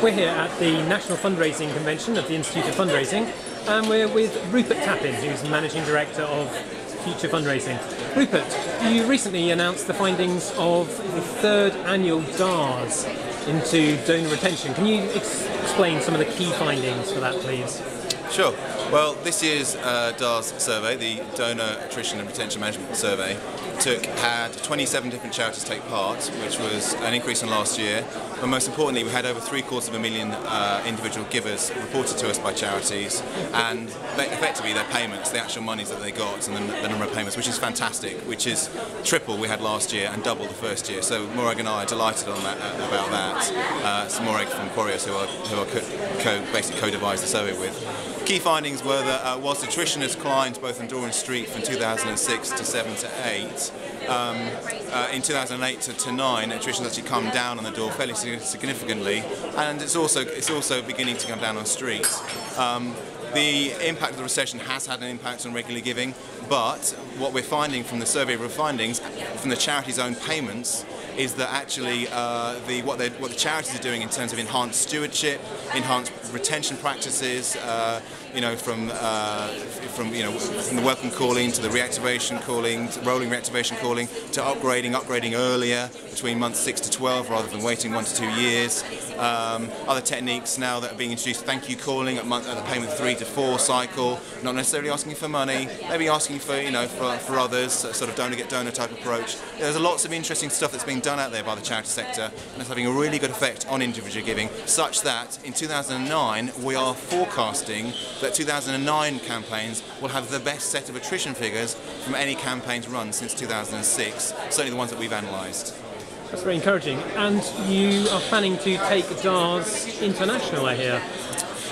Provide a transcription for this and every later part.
We're here at the National Fundraising Convention of the Institute of Fundraising, and we're with Rupert Tappin, who's Managing Director of Future Fundraising. Rupert, you recently announced the findings of the third annual DARS into donor retention. Can you ex explain some of the key findings for that, please? Sure. Well, this year's uh, DARS survey, the Donor Attrition and Retention Management Survey, took had 27 different charities take part, which was an increase from last year. But most importantly, we had over three quarters of a million uh, individual givers reported to us by charities, and effectively their payments, the actual monies that they got, and the, the, number of payments, which is fantastic, which is triple we had last year and double the first year. So Morag and I are delighted on that, uh, about that. Uh, it's Morag from Quorios, who are, who co, co, basically co-devised the survey with. Key findings were that uh, whilst attrition has climbed both in Dorian Street from 2006 to 7 to 8, um, uh, in 2008 to, to 9, attrition has actually come down on the door fairly significantly, and it's also it's also beginning to come down on streets. Um, the impact of the recession has had an impact on regular giving, but what we're finding from the survey of findings, from the charity's own payments, is that actually uh, the what, what the charities are doing in terms of enhanced stewardship, enhanced retention practices, uh, you know, from uh, from you know from the welcome calling to the reactivation calling, to rolling reactivation calling, to upgrading, upgrading earlier between months six to twelve rather than waiting one to two years. Um, other techniques now that are being introduced, thank you calling at, month, at the payment three to four cycle, not necessarily asking for money, maybe asking for you know for, for others, sort of donor get donor type approach. There's lots of interesting stuff that's being done out there by the charity sector, and it's having a really good effect on individual giving, such that in 2009 we are forecasting that 2009 campaigns will have the best set of attrition figures from any campaigns run since 2006, certainly the ones that we've analysed. That's very encouraging. And you are planning to take DARS international, I hear.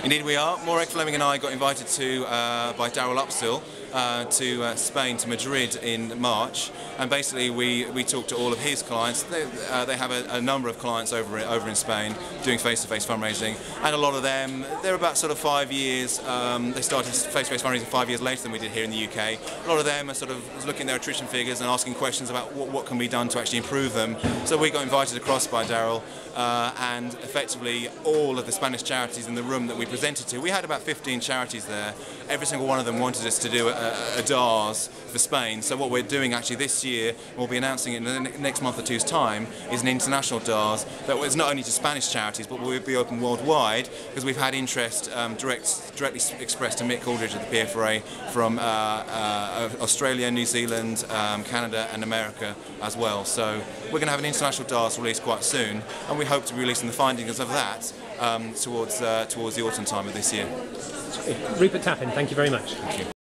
Indeed we are. Morag Fleming and I got invited to uh, by Daryl Upsall uh, to uh, Spain, to Madrid in March, and basically we, we talked to all of his clients. They, uh, they have a, a, number of clients over over in Spain doing face-to-face -face fundraising, and a lot of them they're about sort of five years. Um, they started face-to-face -face fundraising five years later than we did here in the UK. A lot of them are sort of looking at their attrition figures and asking questions about what, what can be done to actually improve them. So we got invited across by Daryl, uh, and effectively all of the Spanish charities in the room that we presented to. We had about 15 charities there. Every single one of them wanted us to do a, a, DARS for Spain. So what we're doing actually this year, we'll be announcing in the next month or two's time, is an international DARS that is not only to Spanish charities, but will be open worldwide because we've had interest um, direct, directly expressed to Mick Aldridge of the PFRA from uh, uh, Australia, New Zealand, um, Canada and America as well. So we're going to have an international DARS released quite soon and we hope to be releasing the findings of that um, towards, uh, towards the autumn time of this year. Rupert Tappin, thank you very much. Thank you.